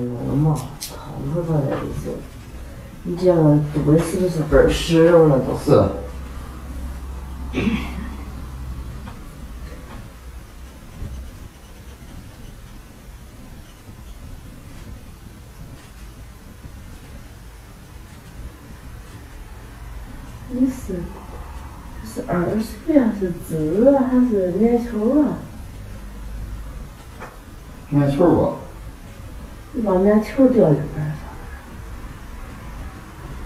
弄个嘛，烫出来的就。你这样读的是不是本儿湿润了都？是。你是是二岁还是痣还是眼球啊？眼球吧。你把眼球掉里边儿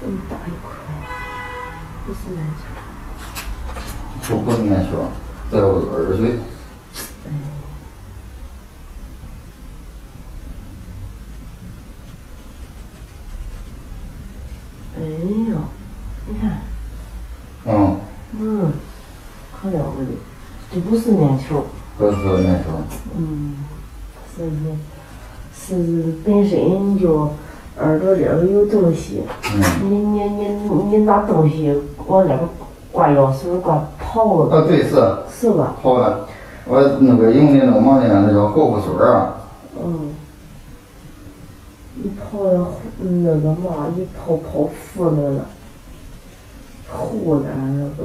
这么大一块，不是棉球。不不是棉球，在我耳垂。哎呦，你看。嗯，嗯，可了不得，这不是棉球，不是棉球，嗯，是是是本身就耳朵里头有东西，嗯，你你你你拿东西往这个挂钥匙挂刨了，啊对是，是吧？刨了，我那个用的那个嘛呢那叫护肤水啊，嗯，一泡了那个嘛，你刨刨腐了了。糊的那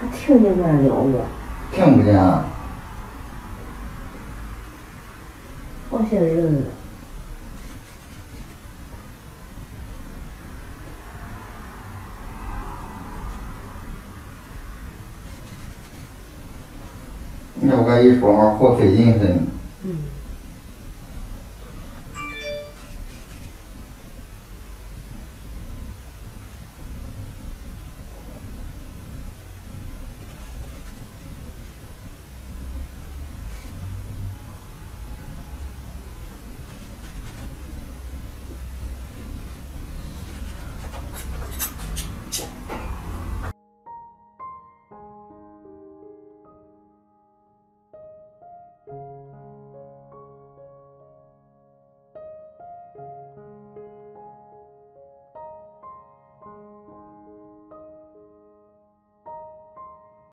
都。听见俺聊吗？听不见。好些人。要不敢一说话，活费劲似的。嗯。